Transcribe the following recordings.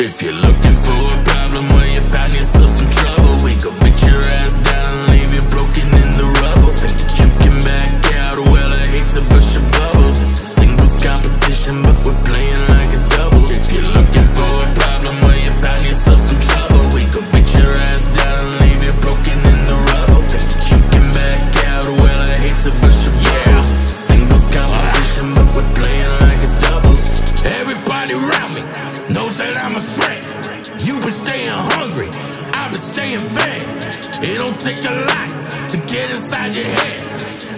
If you look I've been staying fed. It don't take a lot to get inside your head.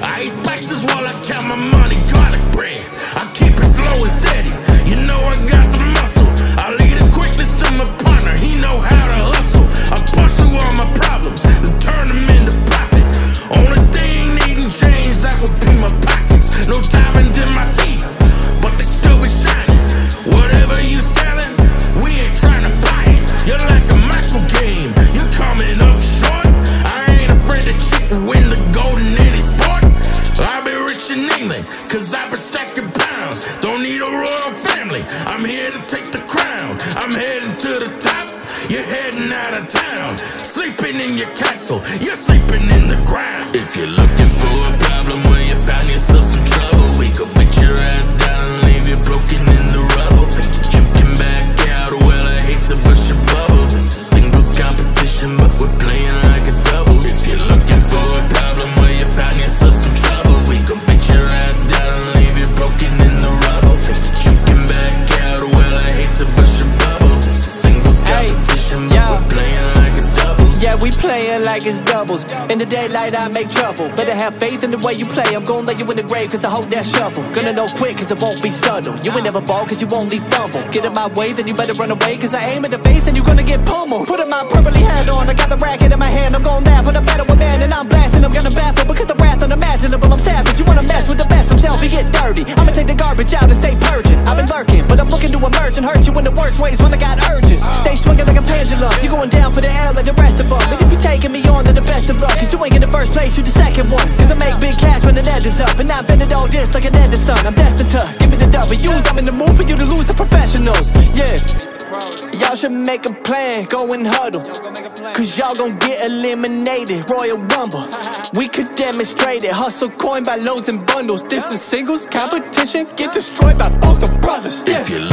I Ice spices. Family. I'm here to take the crown. I'm heading to the top. You're heading out of town. Sleeping in your castle. You're sleeping in the ground. If you're looking for a problem where you found yourself like it's doubles. In the daylight, I make trouble. Better have faith in the way you play. I'm gonna lay you in the grave, cause I hold that shovel. Gonna know quick, cause it won't be subtle. You ain't never ball, cause you only fumble. Get in my way, then you better run away, cause I aim at the face and you gonna get pummeled. Put my purpley hat on, I got the racket in my hand. I'm gonna laugh with the battle with man, and I'm blasting. I'm gonna baffle because the wrath unimaginable. I'm savage. You wanna mess with the best, I'm he get dirty. I'ma take the garbage out and stay purging. I've been lurking, but I'm looking to emerge and hurt you in the worst ways when I got urges. Stay first place, you the second one. Cause I make big cash when the net is up. And I invented all this like an Edison. I'm destined to give me the W's. I'm in the mood for you to lose the professionals. Yeah. Y'all should make a plan, go and huddle. Cause y'all gon' get eliminated. Royal Rumble. We could demonstrate it. Hustle coin by loads and bundles. This is singles competition. Get destroyed by both the brothers. Yeah.